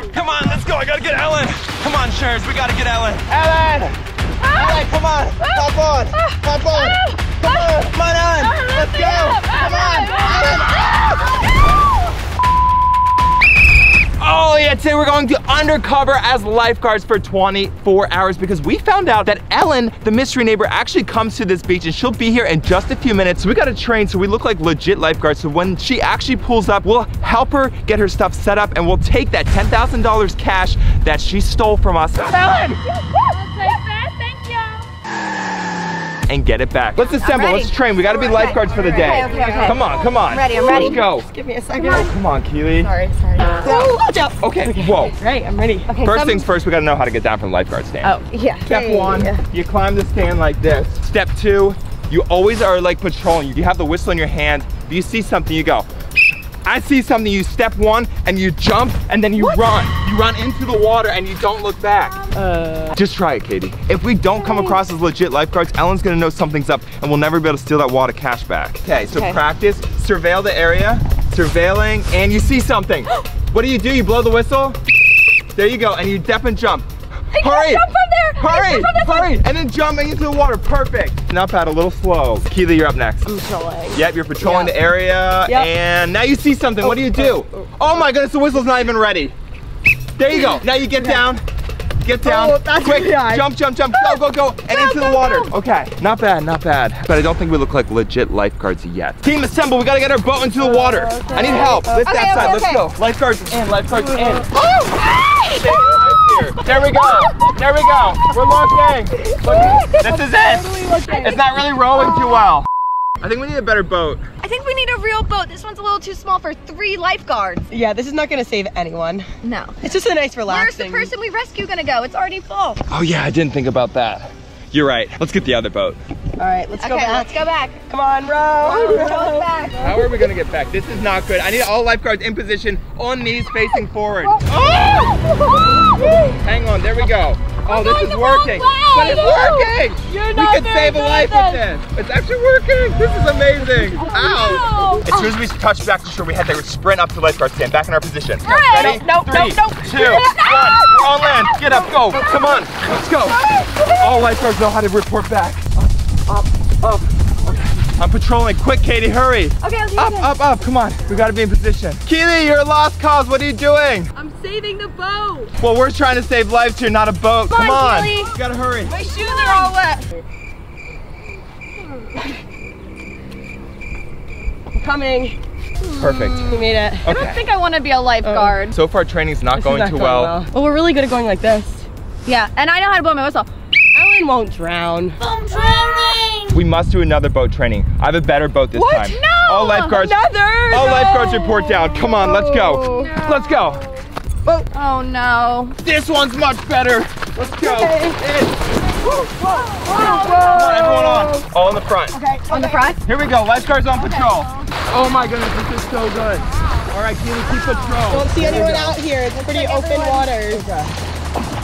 on. Come on, let's go. I gotta get Ellen. Come on, Sharers, we gotta get Ellen. Ellen! Ellen, come on. Hop on. Hop on. Come on. Come on, Ellen. Let's go. Come on. Ellen. Oh yeah, today we're going to undercover as lifeguards for 24 hours because we found out that Ellen, the mystery neighbor, actually comes to this beach and she'll be here in just a few minutes. So we gotta train so we look like legit lifeguards. So when she actually pulls up, we'll help her get her stuff set up and we'll take that $10,000 cash that she stole from us. Ellen! and get it back. Let's assemble, let's train. We gotta be lifeguards for the day. Okay, okay, okay. Come on, come on. I'm ready, I'm ready. Let's go. Give me a oh, second. Come on, Keely. Sorry, sorry. Oh, watch out. Okay, whoa. Right, I'm ready. Okay, First some- things first, we gotta know how to get down from the lifeguard stand. Oh, yeah. Step one, you climb the stand like this. Step two, you always are like patrolling. You have the whistle in your hand. If you see something, you go. I see something, you step one and you jump and then you run. You run into the water and you don't look back. Uh, Just try it, Katie. If we don't come across as legit lifeguards, Ellen's gonna know something's up and we'll never be able to steal that water cash back. Okay, so Okay. practice, surveil the area, surveilling, and you see something. what do you do? You blow the whistle? There you go, and you step and jump. Hurry! jump from there! Hurry! from this Hurry! And then jumping into the water. Perfect. Now pat a little slow. Keely, you're up next. controlling. Yep, you're patrolling Yep. the area, Yep. and now you see something. what do you oh, do? Oh, oh, Oh, my goodness, the whistle's not even ready. There you go. Now you get down. Get down. Oh, that's Quick. pretty high. Jump, jump, jump. Go, go, go. And into the water. Okay. Not bad, not bad. But I don't think we look like legit lifeguards yet. Team assemble. We gotta get our boat into the water. I need help. This, Okay, that okay, side. okay. Let's go. Lifeguards in. Lifeguards in. Oh, Here. There we go. There we go. We're looking. Look, This is it. It's not really rowing too well. I think we need a better boat. I think we need a real boat. This one's a little too small for three lifeguards. Yeah, this is not gonna save anyone. No. It's just a nice relaxing. Where's relaxing. the person we rescue gonna go? It's already full. Oh yeah, I didn't think about that. You're right. Let's get the other boat. All right, let's Okay, go back. let's go back. Come on, row. Go back. How are we gonna get back? This is not good. I need all lifeguards in position, on knees, facing forward. Oh. Oh! Hang on, there we go. Oh, this going is the wrong working. way. But it's working. You're we not can very save a life at with this. It's actually working. This is amazing. Oh, Ow. no. As soon as we touch back to shore, we had to sprint up to lifeguard stand, back in our position. right. Ready? Nope, nope, Three, nope, nope. two, one. We're on land. Get up, go. Come on. Let's go. All lifeguards know how to report back. Up, up, up. Okay. I'm patrolling. Quick, Katie, hurry. Okay, I'll do Up, this. up, up. Come on. We gotta be in position. Keely, you're a lost cause. What are you doing? I'm saving the boat. Well, we're trying to save lives here, not a boat. Come Come on, on. Keely. You gotta hurry. My shoes are all wet. I'm coming. Perfect. We made it. Okay. I don't think I want to be a lifeguard. So far, training's not This going not too going well. Well, we're really good at going like this. Yeah, and I know how to blow my whistle. Ellen won't drown. I'm drowning. We must do another boat training. I have a better boat this What? time. No! All lifeguards. Another. All no. lifeguards report down. Come on, let's go. No. Let's go. Oh, oh no. This one's much better. Let's go. Okay. In. Come on, everyone on. All in the front. Okay. On the front? Here we go. Lifeguards on patrol. Oh my goodness, this is so good. All right, Keely, keep patrol. Don't see anyone out here. It's pretty open waters.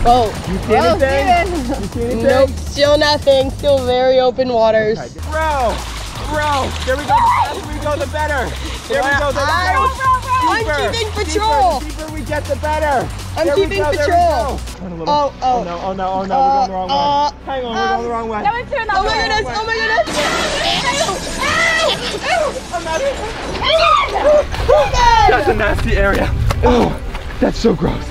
Whoa. You see anything? You see anything? Nope. Still nothing. Still very open waters. Row, row. There we go. The faster we go, the better. There we go. The I- I'm Deeper, keeping deeper, patrol. The deeper we get, the better. I'm There keeping go, patrol. go. Little. Oh, oh. no, oh no, oh no, we're going the wrong Uh, way. Hang on, we're going the wrong way. That was too Oh my goodness. Oh my goodness. That's a nasty area. Oh, that's so gross.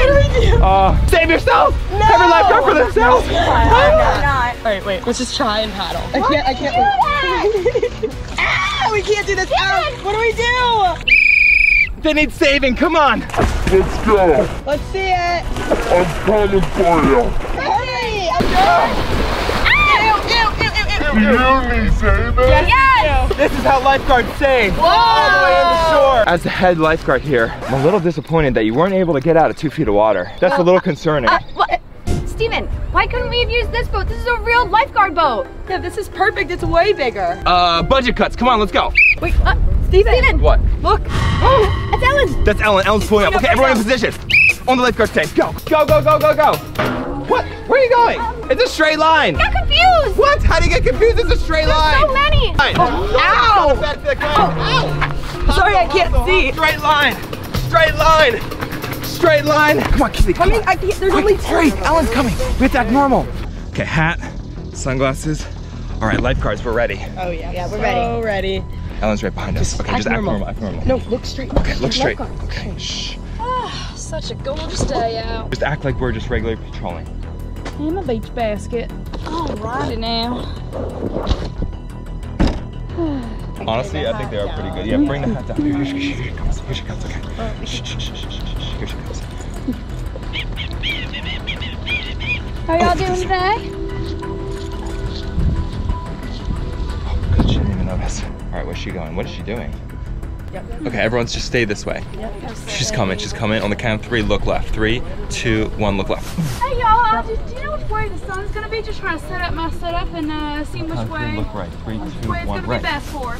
What do we do? Uh, save yourself. Every lifeguard for themselves. not. All right, wait. Let's just try and paddle. I can't. I can't. ah, we can't do this. Ah, what do we do? They need saving. Come on. Let's go. Let's see it. I'm coming for you. Hurry! I'm going. Do ew. you need saving? Yes! This is how lifeguards save. All the way in the shore. As the head lifeguard here, I'm a little disappointed that you weren't able to get out of two feet of water. That's a little concerning. What? Stephen, why couldn't we have used this boat? This is a real lifeguard boat. Yeah, this is perfect. It's way bigger. Uh, budget cuts. Come on, let's go. Wait, uh, Stephen. Stephen. What? Look. Oh, it's Ellen. That's Ellen. Ellen's pulling up. Okay, everyone in position. On the lifeguard stand. Go. Go, go, go, go, go. What? Where are you going? It's a straight line. Got confused. What? How do you get confused? It's a straight line. So many. Line. Oh, ow. Go back to. Oh, ow. Sorry, I can't see. Straight line. Straight line. straight line. Come on, Kizzy, come I mean. I can't, there's Quick, only hurry, Ellen's coming. We have to act normal. Okay, hat, sunglasses. All right, lifeguards, we're ready. Oh yeah. Yeah, we're so ready. Ellen's right behind us. Just Okay, act just act normal. normal, act normal. No, look straight. Okay, look There's straight. lifeguards. Okay, shh. Ah, such a gorgeous day out. Just act like we're just regular patrolling. In my beach basket. Alrighty now. Honestly, I think they are pretty good. Yeah, bring the hat down. Here, here, she- comes. Here she comes. Okay. Shh, shh, shh, shh, shh, shh. Here she comes. How y'all doing today? Oh, good. She didn't even notice. All right, where's she going? What is she doing? Okay, everyone's just stay this way. She's coming. She's coming. On the count of three, look left. Three, two, one, look left. Hey y'all, do, do you know which way the sun's gonna be? Just trying to set up my setup and uh, see which Count three, way, look right. Three, two, way it's one, gonna right. be best for.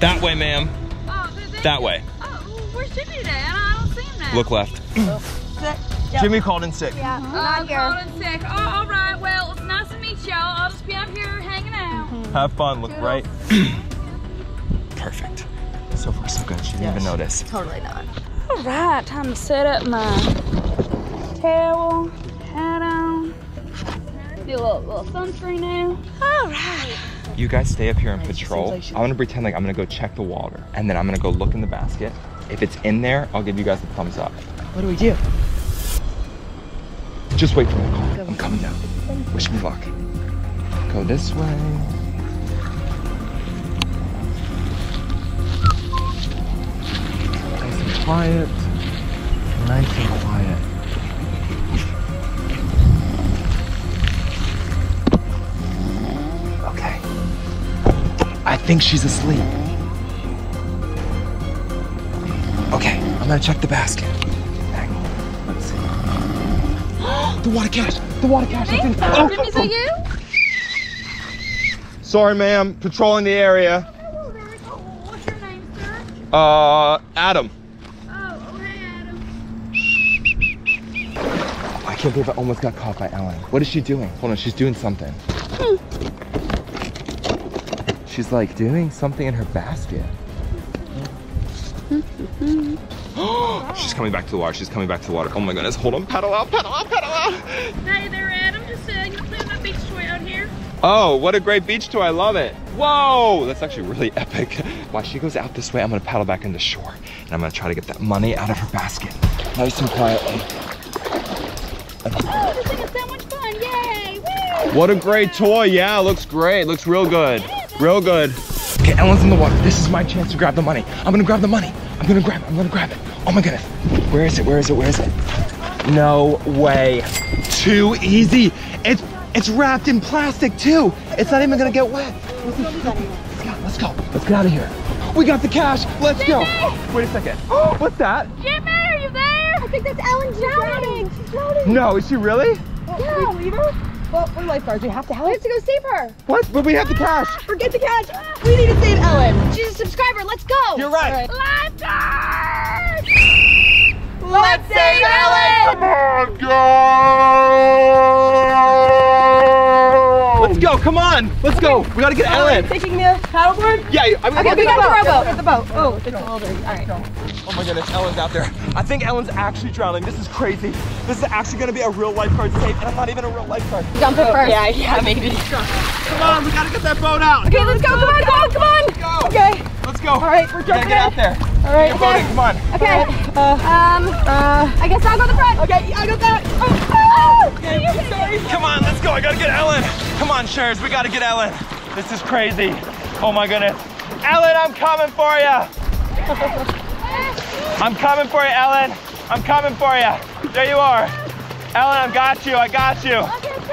That way, ma'am. Oh, they, they, That way. Oh, where's Jimmy today? I don't see him now. Look left. Jimmy called in sick. Yeah, Oh, not here. cold and sick. Oh, all right. Well, it's nice to meet y'all. I'll just be out here hanging out. Have fun. Look right. Perfect. So far, so good. She didn't even notice. Totally not. All right, time to set up my towel, hat on. Do a little, little sunscreen now. All right. You guys stay up here and patrol. like I'm gonna pretend like I'm gonna go check the water, and then I'm gonna go look in the basket. If it's in there, I'll give you guys a thumbs up. What do we do? Just wait for me to call. I'm coming down. Wish me luck. Go this way. Quiet. Nice and quiet. Okay. I think she's asleep. Okay, I'm gonna check the basket. Hang on. Let's see. The water cache! The water cache! I think. Oh, Jimmy, is that you? Sorry, ma'am. Patrolling the area. Hello there. Oh, what's your name, sir? Uh, Adam. Oh, oh, hey, Adam. I can't believe I almost got caught by Ellen. What is she doing? Hold on, she's doing something. She's like doing something in her basket. she's coming back to the water. She's coming back to the water. Oh my goodness. Hold on. Paddle out, paddle out, paddle out. Hey there, Adam. Just uh, you playing my beach toy out here? Oh, what a great beach toy. I love it. Whoa, that's actually really epic. While she goes out this way, I'm gonna paddle back into shore and I'm gonna try to get that money out of her basket. Nice and quietly. Oh, this thing is so much fun. Yay! Woo! What a great toy. Yeah, looks great. Looks real good. Real good. Okay, Ellen's in the water. This is my chance to grab the money. I'm gonna grab the money. I'm gonna grab it. I'm gonna grab it. Oh my goodness. Where is it? Where is it? Where is it? No way. Too easy. It's it's wrapped in plastic too. It's not even gonna get wet. Let's go. Let's go. Let's get out of here. We got the cash. Let's go. Wait a second. What's that? Jimmy, are you there? I think that's Ellen drowning. She's drowning. No, is she really? Yeah. We leave her? Well, we're lifeguards. We have to help. We have to go save her. What? But we have the cash. Forget the catch. We need to save Ellen. She's a subscriber. Let's go. You're right. Lifeguard! Let's save Ellen. Come on, go! Let's go. Come on. Let's go. We gotta get Ellen. Taking the paddleboard. Yeah, I mean, Okay, we let's got go. the rowboat. Got the boat. Oh, it's all dirty. All right. Oh my goodness, Ellen's out there. I think Ellen's actually drowning. This is crazy. This is actually gonna be a real lifeguard safe, and I'm not even a real lifeguard. Jump it first. Yeah, yeah, maybe. Come on, we gotta get that boat out. Okay, let's go. Come on, come on, come on. Let's go. Okay. Let's go. All right, we're We gotta jumping get out in. there. All right. Get boating, come on. Okay. Um, Uh, I guess I'll go the front. okay, I got that. Oh, Okay, sorry. Come on, let's go. I gotta get Ellen. Come on, Sharers, we gotta get Ellen. This is crazy. Oh my goodness. Ellen, I'm coming for you. I'm coming for you, Ellen. I'm coming for you. There you are. Ellen, I've got you. I got you.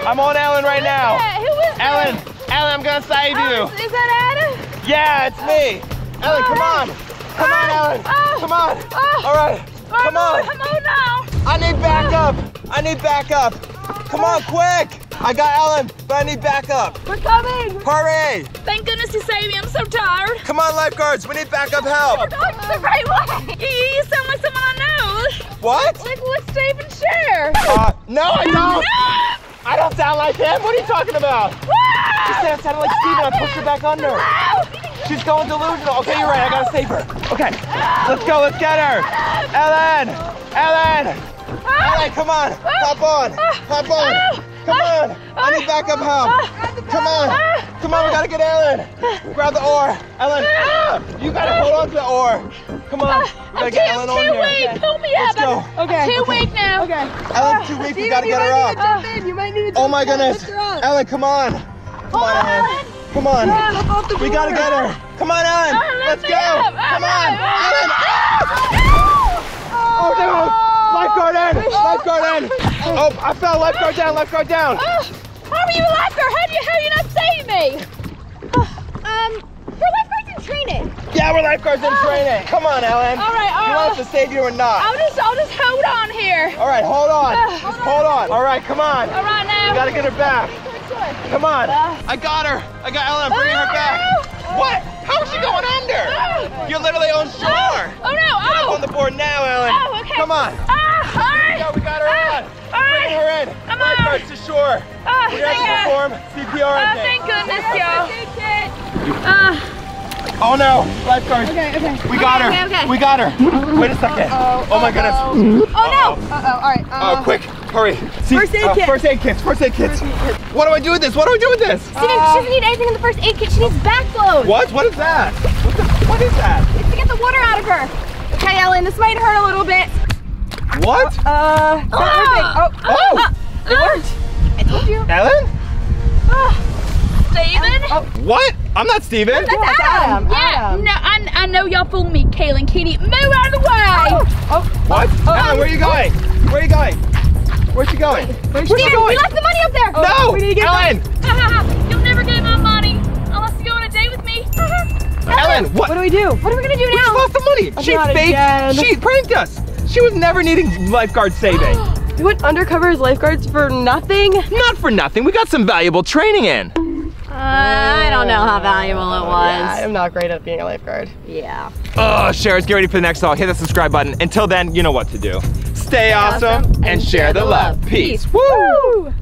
I'm on Ellen right now. Who is that? Ellen, Ellen, I'm gonna save you. Oh, is that Adam? Yeah, it's me. Ellen, come on. Come on, ah, Ellen. Oh. Come on. Oh. All right. Come on. Come on now. I need backup. I need backup. Come on, quick. I got Ellen, but I need backup. We're coming. Hurry. Thank goodness you saved me. I'm so tired. Come on, lifeguards. We need backup help. Going the right way. You, sound like someone I know. What? Like, let's and share. Uh, no, I don't. I don't sound like him. What are you talking about? You said I sounded like Stephen. I pushed her back under. She's going delusional. Okay, you're right. I gotta save her. Okay, let's go. Let's get her. Ellen, Ellen, Ellen, come on. Hop on. Hop on. Come on. I need backup help. Come on. Come on. We gotta get Ellen. Grab the oar. Ellen, you gotta hold on to the oar. Come on. We gotta get Ellen on Too here. weak. Pull me Let's up. go. Okay. Too weak now. Okay. Ellen's too weak. We gotta get her up. Jump in. You might need to Oh jump my in. goodness. Ellen, come on. Come on, Ellen. Come on. Jump We gotta get her. Come on, Ellen. Let's me go. up. Come Ah, on. ah, Ellen. Oh no. Lifeguard in. Lifeguard in. Oh, I fell. Lifeguard down. Lifeguard down. How are you a lifeguard? How do you, how you not save me? Um, we're lifeguards in training. Yeah, we're lifeguards in training. Come on, Ellen. All right, all You want right. us to save you or not? I'll just, I'll just hold on here. All right, hold on. Just hold on. All right, come on. All right now. We gotta get her back. Come on. I got her. I got Ellen. I'm bringing her back. What? How is she going under? You're literally on shore. Oh no! Up Oh! on the board now, Ellen. Oh, okay. Come on. Ah, all right. Go, we got her Ah, on. all right. Bring her in. Come on. Lifeguards to shore. Ah, We're gonna have to thank perform CPR, Oh, I thank think. goodness, y'all. Ah, Oh no, lifeguards. Okay, okay. We got her. okay, okay. We got her. Wait a second. Oh my goodness. Oh no! Uh-oh, all right. Oh, Uh, quick, hurry. See, First aid uh, kit. First aid kits. First aid kits. What do I do with this? What do I do with this? Stephen, she doesn't need anything in the first aid kit. She needs backbone. What? What is that? What, the, what is that? It's to get the water out of her. Okay, Ellen, this might hurt a little bit. What? Uh, it's not working. Oh, Oh, it worked. I told you. Ellen? Stephen? What? I'm not Stephen. That's Adam. Yeah, Adam. no, I, I know y'all fooled me, Kaylin Kitty. Move out of the way! Oh. What? Ellen, where are you going? Where are you going? Where's she going? Where's she we going? left the money up there. no! Oh, we need to get Ellen! You'll never get my money unless you go on a date with me. Ellen, what? What do we do? What are we gonna do We now? lost the money. She faked. again. She pranked us. She was never needing lifeguard saving. We went undercover as lifeguards for nothing? Not for nothing. We got some valuable training in. I don't know how valuable it oh, Yeah, I'm not great at being a lifeguard. Yeah. Oh, sharers, get ready for the next haul. Hit the subscribe button. Until then, you know what to do. Stay awesome, and share the love. Peace. Woo!